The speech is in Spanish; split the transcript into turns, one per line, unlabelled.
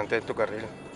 antes de tu carril.